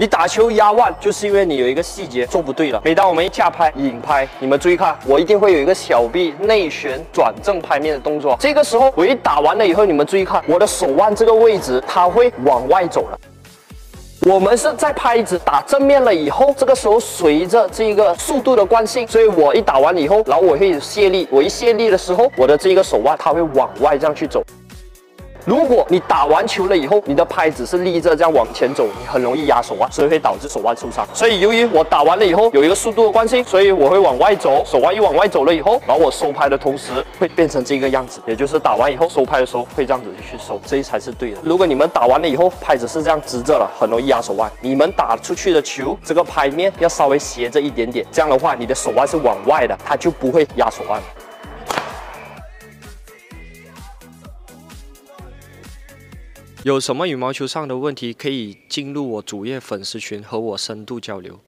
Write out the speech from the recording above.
你打球压腕，就是因为你有一个细节做不对了。每当我们一架拍、引拍，你们注意看，我一定会有一个小臂内旋转正拍面的动作。这个时候我一打完了以后，你们注意看，我的手腕这个位置它会往外走了。我们是在拍子打正面了以后，这个时候随着这个速度的惯性，所以我一打完以后，然后我会卸力，我一卸力的时候，我的这个手腕它会往外这样去走。如果你打完球了以后，你的拍子是立着这样往前走，你很容易压手腕，所以会导致手腕受伤。所以由于我打完了以后有一个速度的惯性，所以我会往外走，手腕一往外走了以后，然后我收拍的同时会变成这个样子，也就是打完以后收拍的时候会这样子去收，这才是对的。如果你们打完了以后拍子是这样直着了，很容易压手腕。你们打出去的球这个拍面要稍微斜着一点点，这样的话你的手腕是往外的，它就不会压手腕。有什么羽毛球上的问题，可以进入我主页粉丝群和我深度交流。